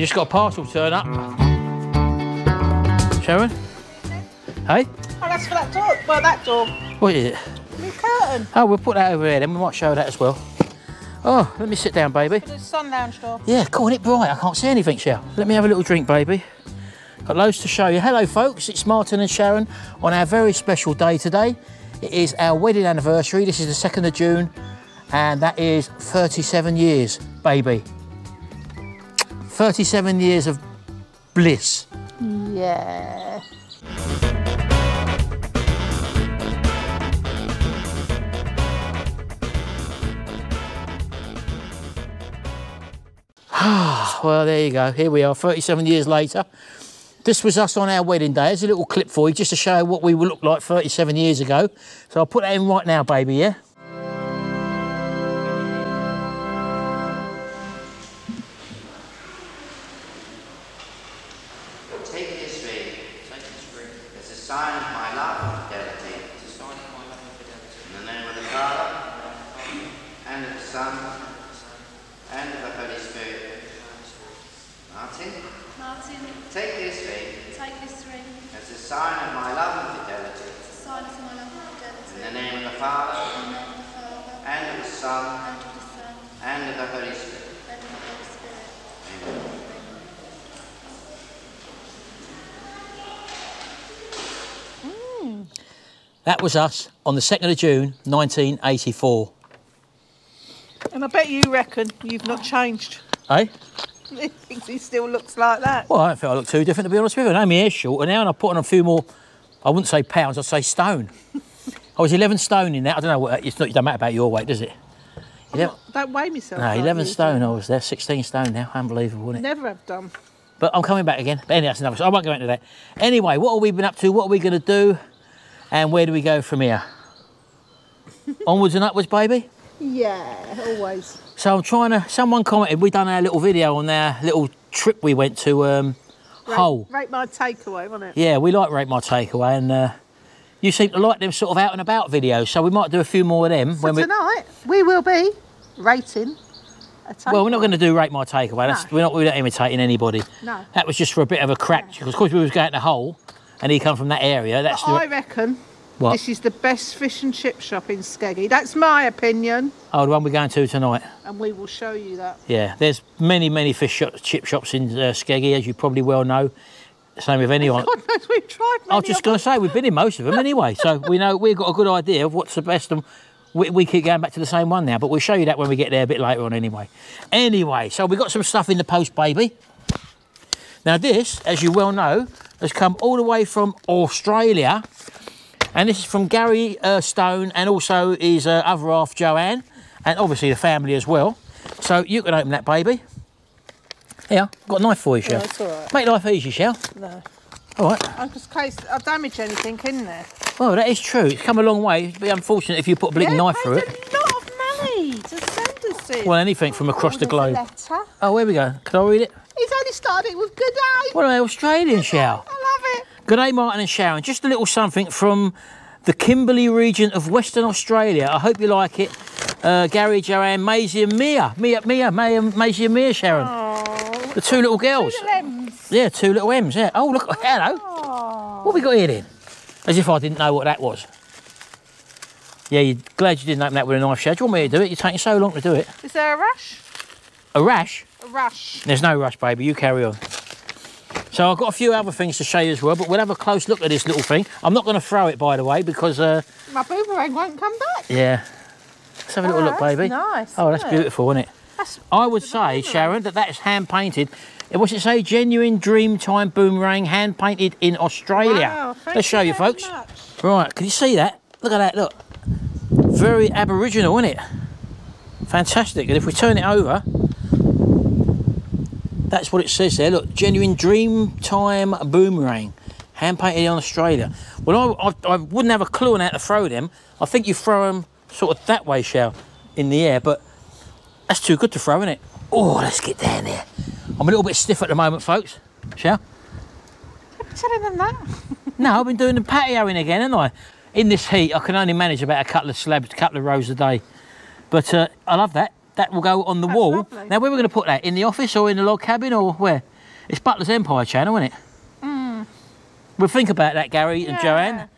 You just got a parcel turn up. Sharon? Hey? Oh, that's for that door. Well, that door. What is it? New curtain. Oh, we'll put that over here then. We might show that as well. Oh, let me sit down, baby. The sun lounge door. Yeah, cool, isn't it bright? I can't see anything, Shell. Let me have a little drink, baby. Got loads to show you. Hello, folks. It's Martin and Sharon on our very special day today. It is our wedding anniversary. This is the 2nd of June, and that is 37 years, baby. 37 years of bliss. Yeah. Well, there you go. Here we are, 37 years later. This was us on our wedding day. There's a little clip for you just to show what we would look like 37 years ago. So I'll put that in right now, baby, yeah? That was us on the 2nd of June, 1984. And I bet you reckon you've not changed. Eh? He thinks he still looks like that. Well, I don't think I look too different, to be honest with you. I know my hair's shorter now, and I've put on a few more, I wouldn't say pounds, I'd say stone. I was 11 stone in that. I don't know what, it's not, it doesn't matter about your weight, does it? Ele- Don't weigh myself. no, 11 you. stone I was there, 16 stone now. Unbelievable, isn't it? Never have done. But I'm coming back again. But anyway, that's another. I won't go into that. Anyway, what have we been up to? What are we going to do? And where do we go from here? Onwards and upwards, baby. Yeah, always. So I'm trying to. Someone commented. We done our little video on our little trip we went to um, Hull. Rate, rate my takeaway, wasn't it? Yeah, we like rate my takeaway, and uh, you seem to like them sort of out and about videos. So we might do a few more of them So when we. tonight we will be rating a takeaway. Well, we're not going to do rate my takeaway. That's, We're not. We're not imitating anybody. No. That was just for a bit of a crack because, of course, we was going to Hull, and he come from that area. That's the, I reckon what. this is the best fish and chip shop in Skeggy. That's my opinion, Oh, the one we're going to tonight. and we will show you that. Yeah, there's many, many fish shop, chip shops in uh, Skeggy, as you probably well know. Same with anyone. God knows we've tried I was just going to say we've been in most of them anyway, so we know we've got a good idea of what's the best, and we, we keep going back to the same one now. But we'll show you that when we get there a bit later on, anyway. Anyway, so we got some stuff in the post, baby. Now this, as you well know, has come all the way from Australia, and this is from Gary uh, Stone and also his uh, other half Joanne, and obviously the family as well. So you can open that, baby. Here, got a knife for you, Shell. that's all right. Make life easy, Shell. No. All right. I'm just case I damage anything in there. Well, that is true. It's come a long way. It'd be unfortunate if you put a blinking knife through it. a lot of money to send us. Well, anything from across Oh, the globe. letter. Oh, here we go. Can I read it? He's only started it with good day. What an Australian shout. I love it. Good day, Martin and Sharon. Just a little something from the Kimberley region of Western Australia. I hope you like it. Uh, Gary, Joanne, Maisie and Mia. Mia, Mia, Maya, Maisie and Mia, Sharon. Oh, The two little girls. little M's. Yeah, two little M's, yeah. Oh, look, hello. Oh. What have we got here then? As if I didn't know what that was. Yeah, you're glad you didn't open that with a knife, Shad. Do you want me to do it? You're taking so long to do it. Is there a rush? A rash? Rush. There's no rush, baby. You carry on. So I've got a few other things to show you as well, but we'll have a close look at this little thing. I'm not going to throw it, by the way, because, uh, My boomerang won't come back. yeah. Let's have a little Oh, look, that's baby. nice, Oh, that's it? beautiful, isn't it? That's I would say, Sharon, that that is hand painted. What's it say? Genuine Dreamtime boomerang, hand painted in Australia. Wow, Let's show you, very folks. much. Right, can you see that? Look at that, look. Very Aboriginal, isn't it? Fantastic. And if we turn it over, that's what it says there. Look, genuine Dreamtime boomerang, hand painted in Australia. Well, I, I, I wouldn't have a clue on how to throw them. I think you throw them sort of that way, shell, in the air, but that's too good to throw, isn't it? Oh, let's get down there. I'm a little bit stiff at the moment, folks. Shell? Shall? Telling them that. No, I've been doing the patioing again, haven't I? In this heat, I can only manage about a couple of slabs, a couple of rows a day. But uh, I love that. That will go on the That's wall. lovely. Now, where are we going to put that? In the office or in the log cabin or where? It's Butler's Empire channel, isn't it? We'll think about that, Gary and. Yeah. Joanne.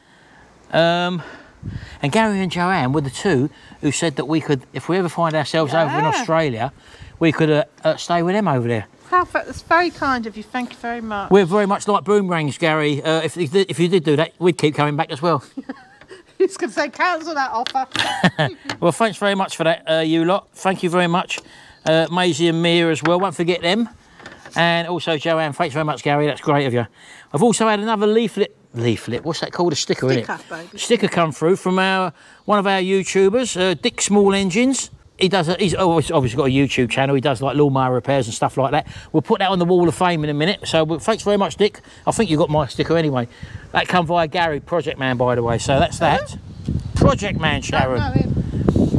Um, and Gary and Joanne were the two who said that we could, if we ever find ourselves over in Australia, we could uh, uh, stay with them over there. That's very kind of you. Thank you very much. We're very much like boomerangs, Gary. Uh, if, if you did do that, we'd keep coming back as well. Who's going to say cancel that offer? Well, thanks very much for that, uh, you lot. Thank you very much. Uh, Maisie and Mia as well. Won't forget them. And also Joanne. Thanks very much, Gary. That's great of you. I've also had another leaflet. Leaflet. What's that called? A sticker, Sticker, it? baby. Sticker come through from our one of our YouTubers, uh, Dick Small Engines. He does. A, he's always obviously got a YouTube channel. He does like lawnmower repairs and stuff like that. We'll put that on the wall of fame in a minute. So well, thanks very much, Dick. I think you got my sticker anyway. That come via Gary, Project Man, by the way. So that's that. Project Man, Sharon.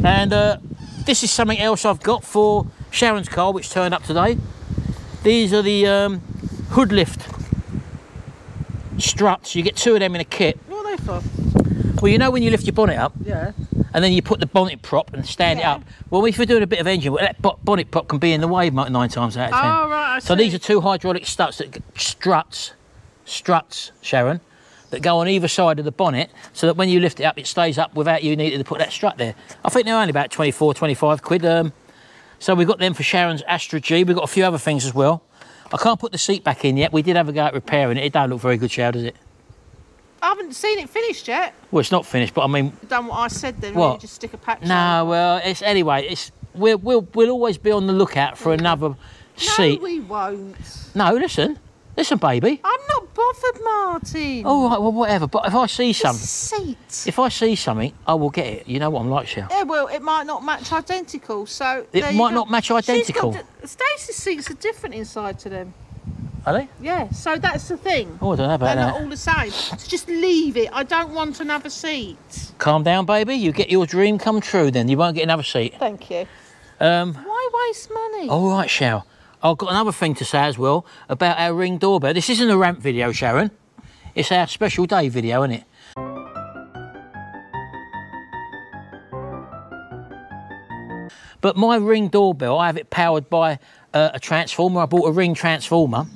And uh, this is something else I've got for Sharon's car, which turned up today. These are the um, hood lift struts. You get two of them in a kit. What are they for? Well, you know when you lift your bonnet up Yeah. And then you put the bonnet prop and stand Yeah. it up. Well, if you're doing a bit of engine, work, that bonnet prop can be in the way nine times out of ten. Oh, right. I So these are two hydraulic struts that struts, struts, Sharon, that go on either side of the bonnet, so that when you lift it up, it stays up without you needing to put that strut there. I think they're only about 24, 25 quid. Um, so we've got them for Sharon's Astra G. We've got a few other things as well. I can't put the seat back in yet. We did have a go at repairing it. It don't look very good, Sharon, does it? I haven't seen it finished yet. Well, it's not finished, but I mean, You've done what I said then. What? Just stick a patch on. no. Well, it's anyway. It's we'll we'll we'll always be on the lookout for another No, seat. No, we won't. No, listen, listen, baby. I'm not bothered, Martin. All right, well, whatever. But if I see something. seat. If I see something, I will get it. You know what I'm like, Shell. Yeah, well, it might not match identical, so It might not match identical. Stacey's seats are different inside to them. Are they? Yeah, so that's the thing. Oh, I don't know about They're that. not all the same. So just leave it. I don't want another seat. Calm down, baby. You get your dream come true then. You won't get another seat. Thank you. Um, Why waste money? all right, Shell. I've got another thing to say as well about our ring doorbell. This isn't a ramp video, Sharon. It's our special day video, isn't it? But my ring doorbell, I have it powered by uh, a transformer. I bought a ring transformer.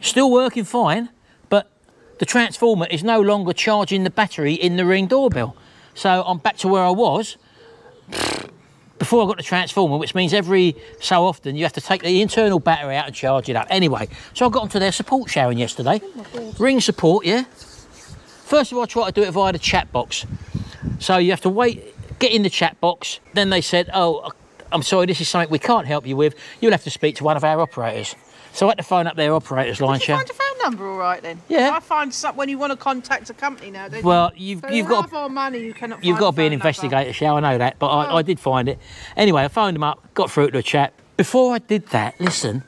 Still working fine, but the transformer is no longer charging the battery in the ring doorbell. So I'm back to where I was before I got the transformer, which means every so often you have to take the internal battery out and charge it up. Anyway, so I got onto their support sharing yesterday. Ring support, yeah. First of all, I tried to do it via the chat box. So you have to wait, get in the chat box. Then they said, "Oh, I'm sorry, this is something we can't help you with. You'll have to speak to one of our operators." So I had to phone up their operators line, Did you find your phone number all right then? Yeah. I find some when you want to contact a company now. They, Well, you've you've got half money, you cannot. You've got to be an investigator, Shell. I know that, but I, Oh. I did find it. Anyway, I phoned them up, got through to a chat. Before I did that, listen,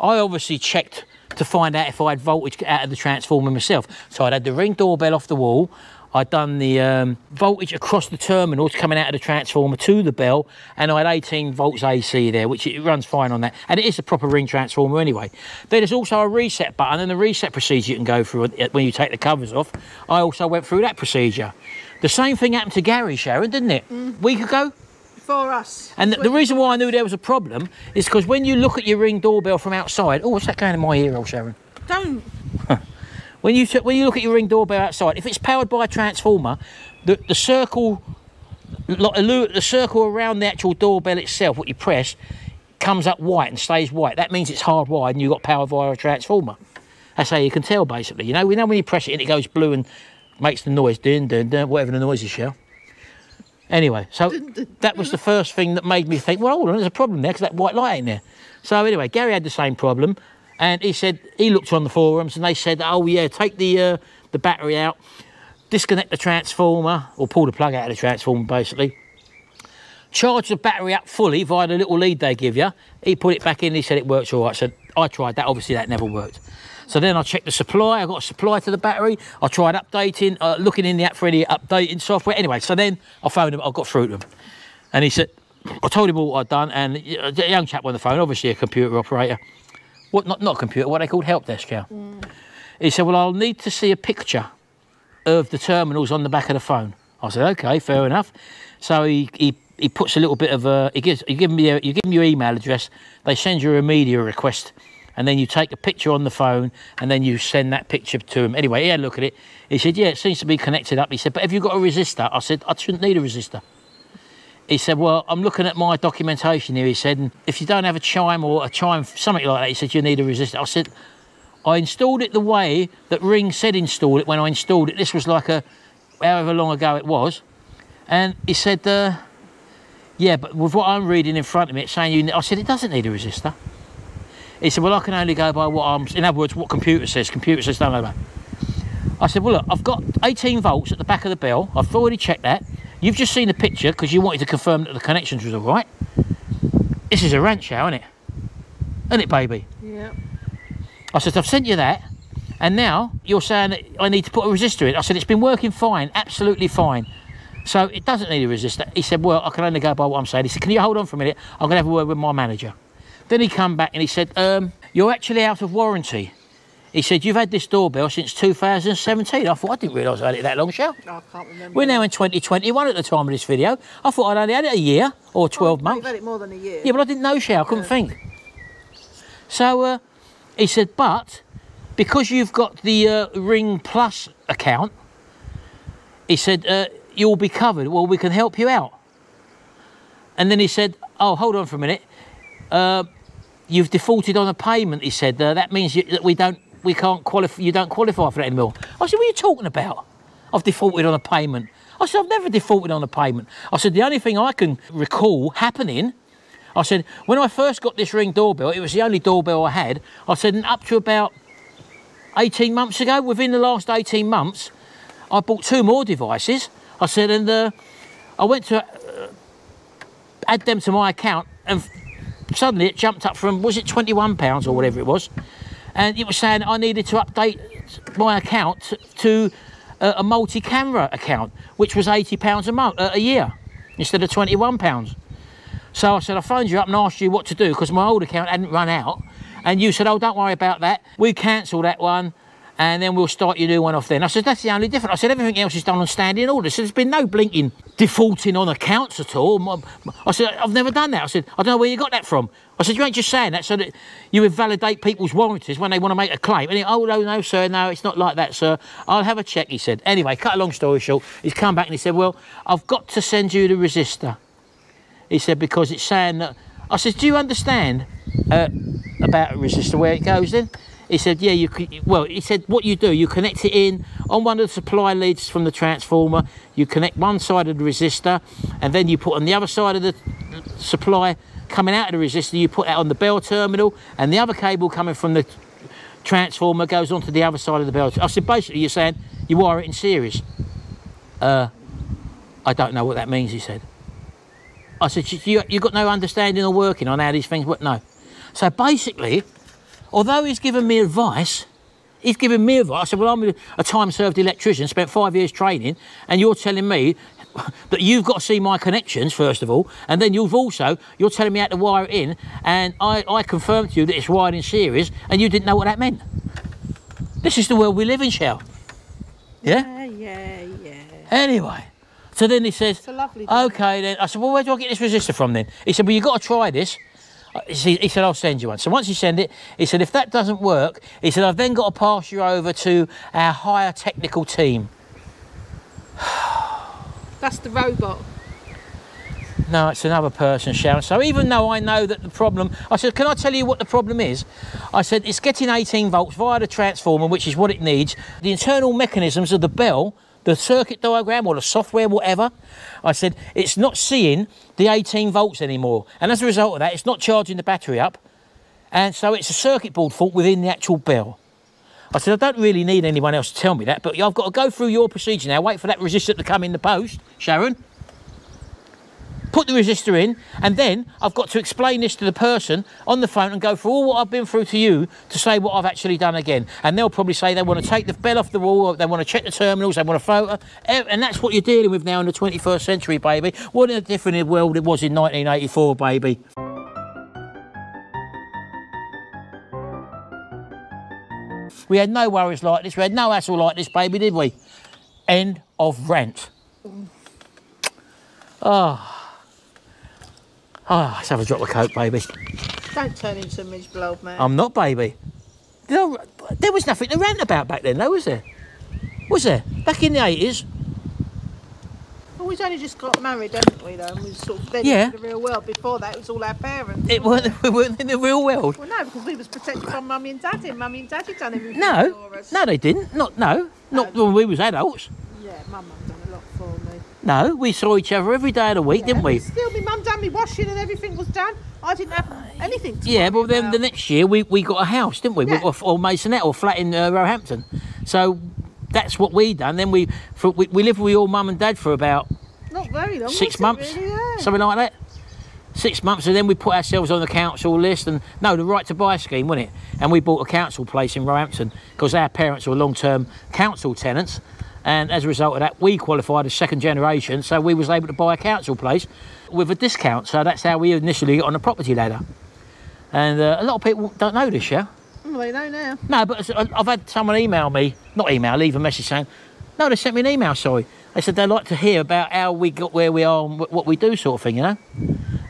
I obviously checked to find out if I had voltage out of the transformer myself. So I'd had the ring doorbell off the wall. I'd done the um, voltage across the terminals coming out of the transformer to the bell, and I had 18 volts AC there, which it runs fine on that. And it is a proper ring transformer anyway. Then there's also a reset button and the reset procedure you can go through when you take the covers off. I also went through that procedure. The same thing happened to Gary, Sharon, didn't it? A week ago? for us. And the, reason why I knew there was a problem is because when you look at your ring doorbell from outside, oh, what's that going in my ear, oh, Sharon? Don't. When you when you look at your ring doorbell outside, if it's powered by a transformer, the, the circle, like, the circle around the actual doorbell itself, what you press, comes up white and stays white. That means it's hardwired and you've got power via a transformer. That's how you can tell, basically. You know, we know when you press it and it goes blue and makes the noise, dun dun dun, whatever the noise is, shell. Anyway, so that was the first thing that made me think, well, hold on, there's a problem there because that white light ain't there. So anyway, Gary had the same problem, and he said he looked on the forums and they said, oh yeah, take the uh, the battery out, disconnect the transformer or pull the plug out of the transformer basically. Charge the battery up fully via the little lead they give you. He put it back in. He said it works all right. So I tried that. Obviously, that never worked. So then I checked the supply. I got a supply to the battery. I tried updating, uh, looking in the app for any updating software. Anyway, so then I phoned him. I got through to him, and he said, I told him all I'd done. And uh, the young chap on the phone, obviously a computer operator. What? Not not a computer. What they called help desk. Yeah. He said, well, I'll need to see a picture of the terminals on the back of the phone. I said, okay, fair enough. So he, he he puts a little bit of a. He gives. You give your. You give him your email address. They send you a media request, and then you take a picture on the phone, and then you send that picture to him. Anyway, he had a look at it. He said, "Yeah, it seems to be connected up." He said, "But have you got a resistor?" I said, "I shouldn't need a resistor." He said, "Well, I'm looking at my documentation here." He said, and "If you don't have a chime or a chime, something like that," he said, "you need a resistor." I said, "I installed it the way that Ring said install it when I installed it. This was like a, however long ago it was." And he said, uh, "Yeah, but with what I'm reading in front of me, it's saying you." I said, "It doesn't need a resistor." He said, "Well, I can only go by what I'm." In other words, what computer says. Computer says don't know that. I said, "Well, look, I've got 18 volts at the back of the bell. I've already checked that. You've just seen the picture because you wanted to confirm that the connections was all right. This is a ranch show, isn't it? Isn't it, baby?" Yeah. I said, I've sent you that, and now you're saying that I need to put a resistor in. I said, it's been working fine, absolutely fine. So it doesn't need a resistor. He said, well, I can only go by what I'm saying. He said, can you hold on for a minute? I'm going to have a word with my manager. Then he come back and he said, um, you're actually out of warranty. He said, you've had this doorbell since 2017. I thought, I didn't realise I had it that long, shall I can't remember. We're now in 2021 at the time of this video. I thought I'd only had it a year or 12 Oh, months. You've had it more than a year. Yeah, but I didn't know, Shell. I couldn't think. So uh, he said, but because you've got the uh, Ring Plus account, he said, uh, you'll be covered. Well, we can help you out. And then he said, oh, hold on for a minute. Uh, you've defaulted on a payment, he said. Uh, that means you, that we don't, we can't qualify, you don't qualify for that anymore. I said, what are you talking about? I've defaulted on a payment. I said, I've never defaulted on a payment. I said, the only thing I can recall happening I said, when I first got this ring doorbell, it was the only doorbell I had. I said, and up to about 18 months ago, within the last 18 months, I bought two more devices. I said, and uh, I went to uh, add them to my account, and suddenly it jumped up from, was it £21 or whatever it was? And it was saying I needed to update my account to uh, a multi camera account, which was £80 a month, uh, a year, instead of £21. So I said, I phoned you up and asked you what to do because my old account hadn't run out. And you said, oh, don't worry about that. We cancel that one and then we'll start your new one off then. I said, that's the only difference. I said, everything else is done on standing order. So there's been no blinking defaulting on accounts at all. I said, I've never done that. I said, I don't know where you got that from. I said, you ain't just saying that so that you invalidate people's warranties when they want to make a claim. And he, oh, no, no, sir, no, it's not like that, sir. I'll have a check, he said. Anyway, cut a long story short, he's come back and he said, well, I've got to send you the resistor. He said, because it's saying that. I said, do you understand uh, about a resistor, where it goes then? He said, yeah, you well, he said, what you do, you connect it in on one of the supply leads from the transformer, you connect one side of the resistor, and then you put on the other side of the supply coming out of the resistor, you put that on the bell terminal, and the other cable coming from the transformer goes onto the other side of the bell. I said, basically, you're saying you wire it in series. Uh, I don't know what that means, he said. I said, you, you got no understanding or working on how these things work? No. So basically, although he's given me advice, he's given me advice. I said, well, I'm a- time-served electrician, spent five years training, and you're telling me that you've got to see my connections, first of all, and then you've also, you're telling me how to wire it in, and I, I confirmed to you that it's wired in series, and you didn't know what that meant. This is the world we live in, Shell. Yeah? Yeah, yeah, yeah. Anyway, so then he says, It's a lovely okay then. I said, well, where do I get this resistor from then? He said, well, you've got to try this. He he said, I'll send you one. So once you send it, he said, if that doesn't work, he said, I've then got to pass you over to our higher technical team. That's the robot. No, it's another person, Sharon. So even though I know that the problem, I said, can I tell you what the problem is? I said, it's getting 18 volts via the transformer, which is what it needs. The internal mechanisms of the bell, the circuit diagram or the software, whatever, I said, it's not seeing the 18 volts anymore. And as a result of that, it's not charging the battery up. And so it's a circuit board fault within the actual bell. I said, I don't really need anyone else to tell me that, but I've got to go through your procedure now, wait for that resistor to come in the post, Sharon put the resistor in, and then I've got to explain this to the person on the phone and go through all what I've been through to you to say what I've actually done again. And they'll probably say they want to take the bell off the wall, they want to check the terminals, they want a photo, and that's what you're dealing with now in the 21st century, baby. What a different world it was in 1984, baby. We had no worries like this, we had no hassle like this, baby, did we? End of rant. Ah, Ah, let's have a drop of coke, baby. Don't turn into a miserable old man. I'm not, baby. There, was nothing to rant about back then, though, was there? Was there? Back in the 80s? well, we've only just got married, haven't we, though? And we sort of then Yeah. into the real world. Before that, it was all our parents. It weren't, we weren't in the real world. Well, no, because we was protected from mummy and daddy. and Mummy and daddy done everything No, for us. no, they didn't. Not no, not when we was adults. Yeah, mum mum done a lot for me. No, we saw each other every day of the week, didn't we? Still, my mum done me washing and everything was done. I didn't have anything to Yeah, but then the next year we, we got a house, didn't we? Yeah. Or, or Masonette or flat in uh, Roehampton. So that's what we done. Then we, for, we we lived with your mum and dad for about Not very long. six months, Really? Yeah. something like that. Six months, and then we put ourselves on the council list, and no, the right to buy scheme, wasn't it? And we bought a council place in Roehampton because our parents were long-term council tenants, and as a result of that, we qualified as second generation, so we was able to buy a council place with a discount. So that's how we initially got on the property ladder. And uh, a lot of people don't know this, yeah. Oh, they know now. No, but I've had someone email me, not email, leave a message saying, no, they sent me an email, sorry. They said they'd like to hear about how we got where we are and what we do, sort of thing, you know?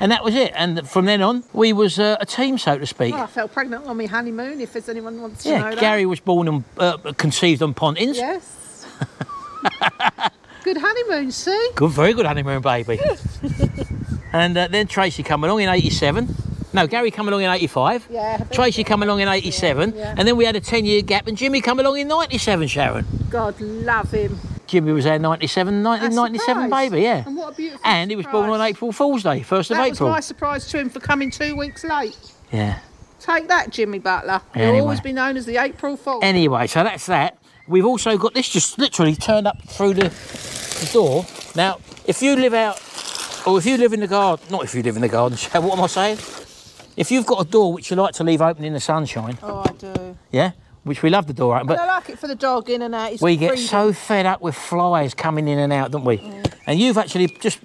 And that was it. And from then on, we was uh, a team, so to speak. Well, I fell pregnant on my honeymoon. If there's anyone wants to yeah, know that. Gary was born and uh, conceived on Pontins. Yes. Good honeymoon, see? Good, very good honeymoon, baby. and uh, then Tracy come along in 87. No, Gary come along in 85. Yeah. Tracy come along in 87. yeah. And then we had a 10 year gap, and Jimmy come along in 97, Sharon. God love him. Jimmy was there 97, A 1997, baby, yeah. And what a beautiful And he was born on. April Fool's Day, 1st of April. That was my surprise to him for coming two weeks late. Yeah. Take that, Jimmy Butler. Anyway. always be known as the April Fool. Anyway, so that's that. We've also got this just literally turned up through the, the door. Now, if you live out, or if you live in the garden, not if you live in the garden, what am I saying? If you've got a door which you like to leave open in the sunshine, oh, I do. yeah, which we love the door open, But I like it for the dog in and out. It's we get so fed up with flies coming in and out, don't we? Mm. And you've actually just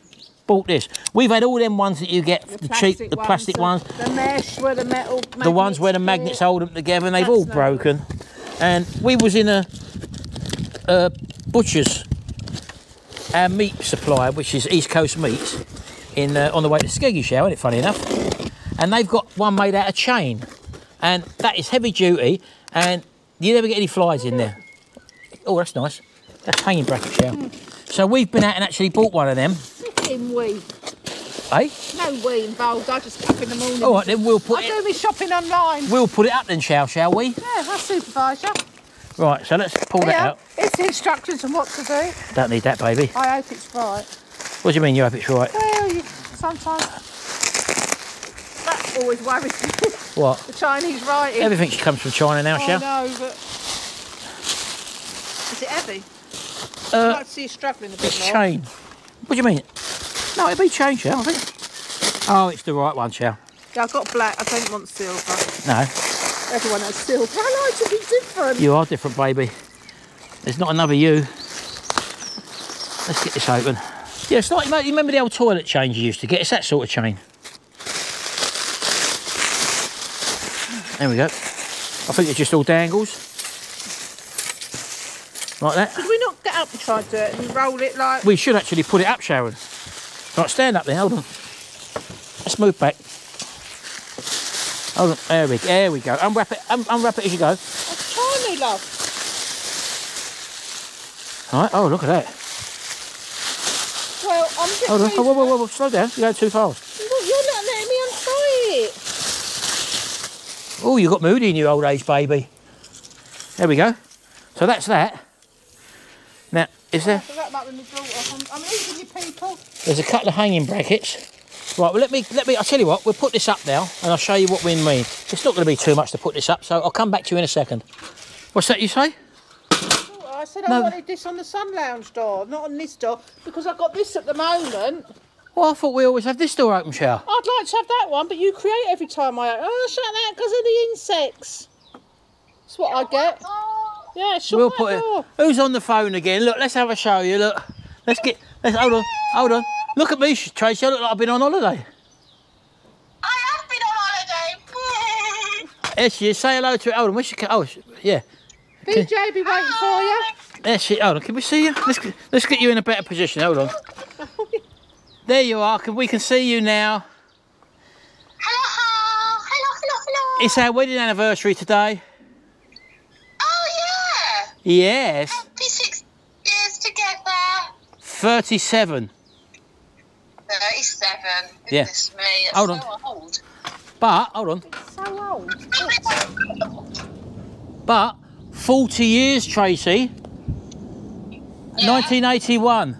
bought this. We've had all them ones that you get, the, cheap, the plastic ones, The mesh where the metal. the ones where the magnets hold them together and they've all That's no broken. And we was in a, a butcher's, our meat supplier, which is East Coast Meats, in uh, on the way to Skeggy Show, isn't it funny enough? And they've got one made out of chain. And that is heavy duty and you never get any flies in there. Oh, that's nice. That's hanging bracket shell. So we've been out and actually bought one of them. In wee. Eh? No wee involved. I just up in the morning. All right, then we'll put I it. do my shopping online. We'll put it up then, shall shall we? Yeah, supervise you. Right, so let's pull that Yeah, out. it's the instructions on what to do. Don't need that, baby. I hope it's right. What do you mean you hope it's right? Well, you, sometimes that always worries me. What? the Chinese writing. Everything comes from China now, I shall? know, but is it heavy? Uh, I'd like to see you struggling a bit It's more. chain. What do you mean? No, it'll be chain, shall I think. Oh, it's the right one, shall? Yeah, I've got black. I don't want silver. No, Everyone has silver. I like to be different. you are different, baby. There's not another you. Let's get this open. Yeah, it's like, you remember the old toilet chains you used to get? It's that sort of chain. There we go. I think it's just all dangles. Like that. Should we not get up and try to do it and roll it like? We should actually put it up, Sharon. Right, stand up there, hold on. Let's move back. Hold on, there we, there we go. Unwrap it, un- unwrap it as you go. That's tiny, love. All right, oh, look at that. Well, I'm just. Hold on, oh, whoa, whoa, whoa, whoa, slow down, you're going too fast. Look, you're not letting me untie it. Oh, you got moody in your old age, baby. There we go. So that's that. Now, is oh, there, I forgot about when. I'm, I'm leaving you people. there's a couple of hanging brackets. Right, well, let me, let me, I'll tell you what, we'll put this up now and I'll show you what we mean. It's not going to be too much to put this up, so I'll come back to you in a second. What's that you say? Oh, I said I wanted this on the sun lounge door, not on this door, because I've got this at the moment. Well, I thought we always have this door open, Shell. I'd like to have that one, but you create every time I. open. Oh, shut that because of the insects. That's what I get. Yeah, shut We'll that put it. Who's on the phone again? Look, let's have a show you. Look, let's get. Let's hold on, hold on. Look at me, Tracy. I look like I've been on holiday. I have been on holiday. There she is. Say hello to it. Hold on. Where's she? Oh, she- yeah. BJ be waiting for you. There she. Hold on. Can we see you? Let's get, let's get you in a better position. Hold on. There you are. Can we can see you now? Hello, hello. Hello. Hello. It's our wedding anniversary today. Oh, yeah. Yes, Happy six years together. 37. 37. Yeah. Goodness me. It's Hold so on. old. But, hold on, It's So old. but 40 years, Tracy, Yeah. 1981,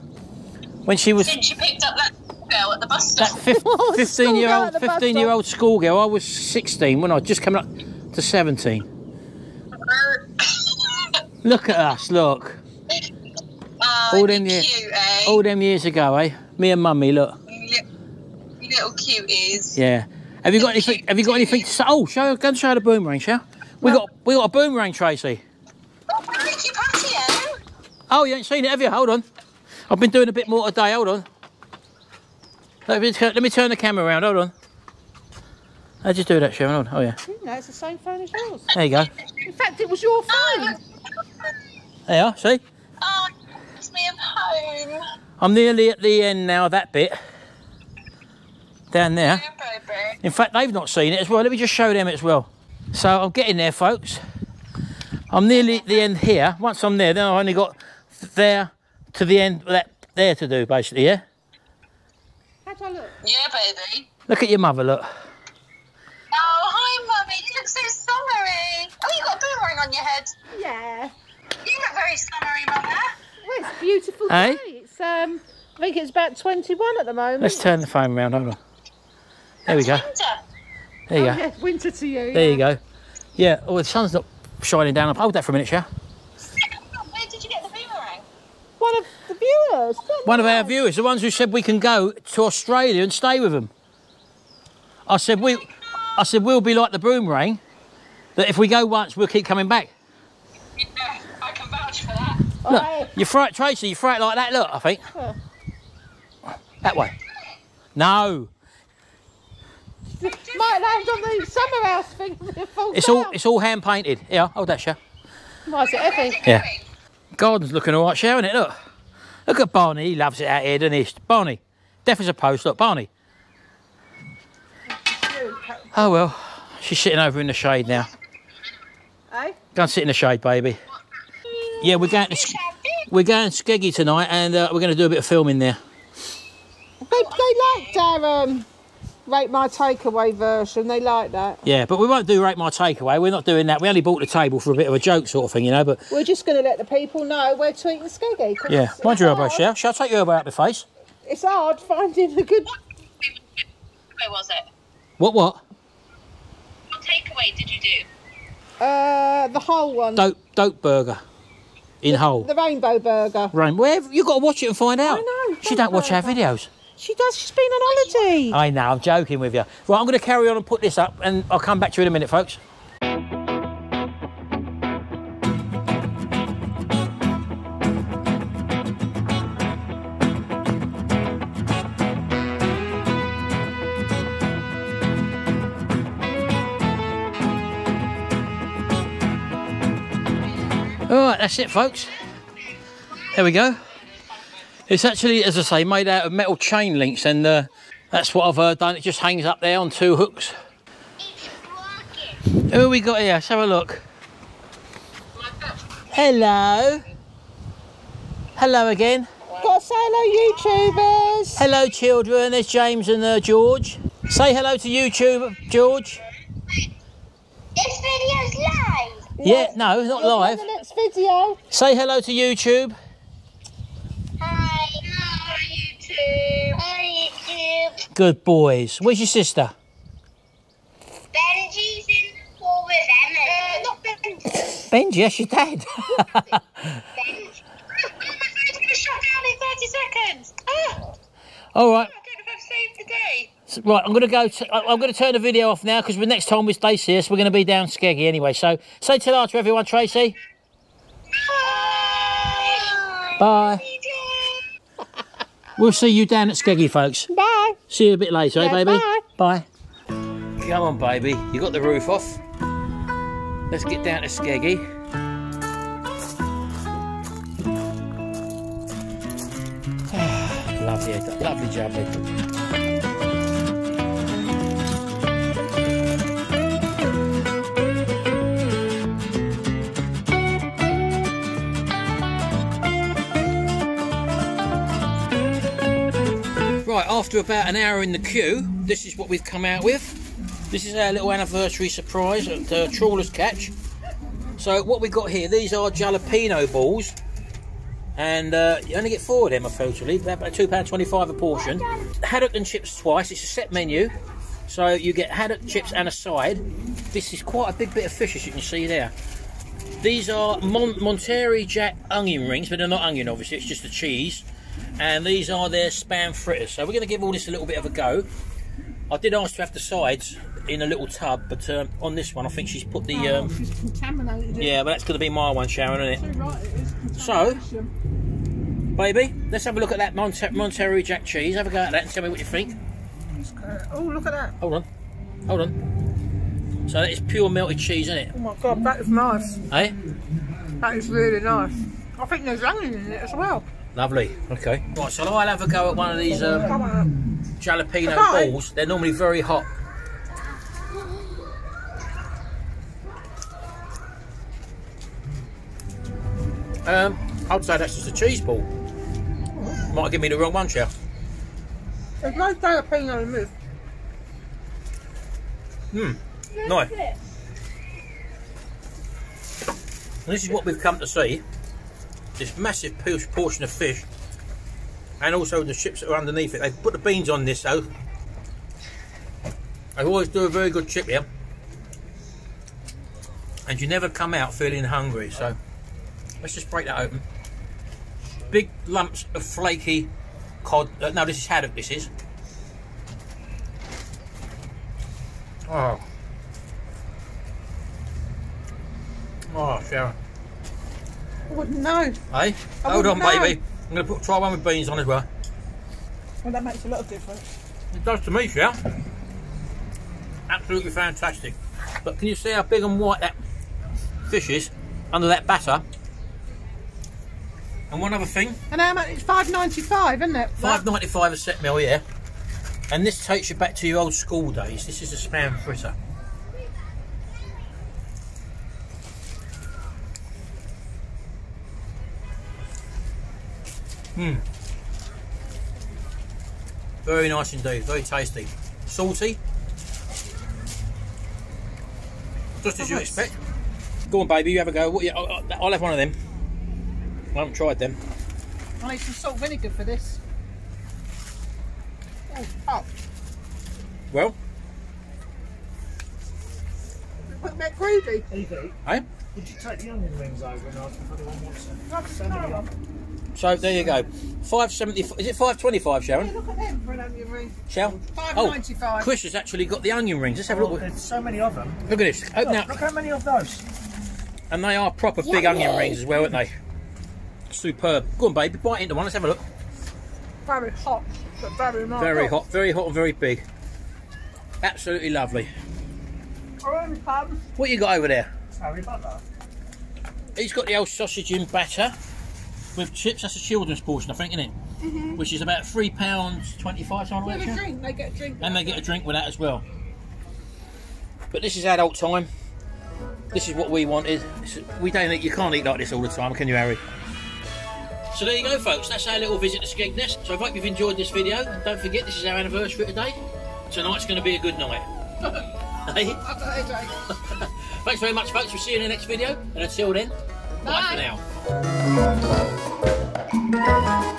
when she was Since you picked up that girl at the bus that stop. fif- Oh, 15 year schoolgirl old at the bus 15 year old schoolgirl. I was 16 when I just coming up to 17. Look at us, look. Oh, All them year- cute, eh? All them years ago, eh? Me and mummy, look. You little, little cuties. Yeah. Have you got anything? Have you got anything to say? Oh, show go and show the boomerang, shall we? got we got a boomerang, Tracy. Oh, Ricky Patio. Oh, you ain't seen it, have you? Hold on. I've been doing a bit more today. Hold on. Let me, let me turn the camera around. Hold on. I just do that, Sharon. Hold on. Oh yeah. No, it's the same phone as yours. There you go. In fact, it was your phone. There you are. See? Oh, it's me of home. I'm nearly at the end now. That bit down there. Yeah, baby. In fact, they've not seen it as well. Let me just show them it as well. So I'm getting there, folks. I'm nearly at the end here. Once I'm there, then I've only got there to the end that there to do, basically. Yeah. How'd I look? Yeah, baby. Look at your mother. Look. Oh, hi, mummy. You look so summery. Oh, you got a boomerang on your head. Yeah. You look very summery, mother. Well, it's beautiful Hey? day. It's um, I think it's about 21 at the moment. Let's turn the phone around. Hold on. There we go. Winter. There you Oh, go. yeah, winter to you. There yeah. you go. Yeah. Oh, the sun's not shining down. Hold that for a minute, shall? Where did you get the boomerang? One of the viewers. One of our viewers, the ones who said we can go to Australia and stay with them. I said we, I said we'll be like the boomerang. That if we go once, we'll keep coming back. Yeah, I can vouch for that. Look, Aye. you it, Tracy. You it like that. Look, I think Huh. that way. No, Might land on the summer house thing. it it's all it's all hand painted. Yeah, hold that, Sha. Why is it heavy? Yeah. Garden's looking all right, Sharon, isn't it? Look. Look at Barney. He loves it out here, doesn't he? Barney. Deaf as a post. Look, Barney. Oh well, she's sitting over in the shade now. Eh? Go and sit in the shade, baby. Yeah, we're going to we're going to Skeggy tonight, and uh, we're going to do a bit of filming there. They, they liked our um, Rate My Takeaway version. They like that. Yeah, but we won't do rate my takeaway. We're not doing that. We only bought the table for a bit of a joke sort of thing, you know. But We're just going to let the people know we're tweeting Skeggy. 'cause yeah, it's- mind your elbow, hard. Shell. Shall I take your elbow out the face? It's hard finding a good. Where was it? What? What? What takeaway did you do? Uh, the whole one. Dope, dope burger in Hull. The rainbow burger. Rain. Where you got to watch it and find out. I know, She don't watch our videos. She does. She's been on holiday. I know. I'm joking with you. Right, I'm going to carry on and put this up, and I'll come back to you in a minute, folks. That's it, folks. There we go. It's actually, as I say, made out of metal chain links, and uh, that's what I've uh, done. It just hangs up there on two hooks. Who we got here? Let's have a look. Hello. Hello again. Got say hello, YouTubers. Hello, children. There's James and uh, George. Say hello to YouTube, George. This video's live. Yeah, no, not We'll live. The next video. Say hello to YouTube. Hi. Hi, YouTube. Hi, YouTube. Good boys. Where's your sister? Benji's in the pool with Emma. Uh, not Benji. Benji, yes, your dad. Benji. oh, my phone's going to shut down in 30 seconds. Ah, All right. I don't know if I've saved the day. So- Right, I'm gonna go. I'm gonna turn the video off now because the next time we stay see us, we're gonna be down Skeggy anyway. So say ta to everyone, Tracy. Bye. Bye. We'll see you down at Skeggy, folks. Bye. See you a bit later, Yeah, eh, baby? bye. Bye. Come on, baby. You got the roof off. Let's get down to Skeggy. lovely, lovely jubbly. After about an hour in the queue, this is what we've come out with. This is our little anniversary surprise at uh, Trawler's Catch. So what we've got here, these are jalapeno balls. And uh, you only get four of them, unfortunately, about £2.25 a portion. Haddock and chips twice, it's a set menu. So you get haddock, chips and a side. This is quite a big bit of fish, as you can see there. These are Mon Monterey Jack onion rings, but they're not onion, obviously, it's just the cheese. And these are their spam fritters. So we're going to give all this a little bit of a go. I did ask to have the sides in a little tub, but um, on this one, I think she's put the. Oh, Um, she's contaminated yeah, but that's going to be my one, Sharon, isn't it? Too right it is. So- Baby, let's have a look at that Monte Monterey Jack cheese. Have a go at that and tell me what you think. Oh, look at that. Hold on. Hold on. So that is pure melted cheese, isn't it? Oh my god, that is nice. Eh? That is really nice. I think there's onion in it as well. Lovely. Okay. Right, so I'll have a go at one of these um, jalapeno Okay. balls. They're normally very hot. Um, I'd say that's just a cheese ball. Might give me the wrong one, Chow. There's no jalapeno in this. Nice. And this is what we've come to see. This massive portion of fish. And also the chips that are underneath it. They've put the beans on this though. They always do a very good chip here. And you never come out feeling hungry. So let's just break that open. Big lumps of flaky cod. Uh, no, this is haddock, this is. Oh. Oh, Sharon. I wouldn't know. Hey, I hold on, know. baby. I'm going to put try one with beans on as well. Well, that makes a lot of difference. It does to me, yeah. Absolutely fantastic. But can you see how big and white that fish is under that batter? And one other thing, And how much? It's five ninety five, isn't it? five ninety five a set meal, yeah. And this takes you back to your old school days. This is a spam fritter. Hmm. Very nice indeed. Very tasty. Salty. Just as you Nice. expect. Go on, baby. You have a go. What? You, I'll, I'll have one of them. I haven't tried them. I need some salt vinegar for this. Oh, hot. Well, Put a bit greedy. Evie, eh? would you take the onion rings over and ask if anyone wants them? Like So there you go. Five seventy. Is it five twenty-five, Hey, Sharon? look at them for an onion ring. Shall? Five Oh, ninety five. Chris has actually got the onion rings. Let's have a Oh, look. there's so many of them. Look at this. Open Look, up. look how many of those. And they are proper big onion rings as well, aren't they? Superb. Go on, baby. Bite into one. Let's have a look. Very hot, but very nice. Very hot. Very hot and very big. Absolutely lovely. What you got over there? Harry Butler. He's got the old sausage in batter with chips. That's a children's portion, I think, isn't it? Mm-hmm. Which is about three pounds twenty-five, something like With a that. drink, they get a drink. and they get a drink with that as well. But this is adult time. This is what we wanted. We don't eat. You can't eat like this all the time, can you, Harry? So there you go, folks. That's our little visit to Skegness. So I hope you've enjoyed this video. And don't forget, this is our anniversary today. Tonight's going to be a good night. Hey? I've got a headache. Thanks very much, folks. We'll see you in the next video. And until then, bye, Bye. for now. Música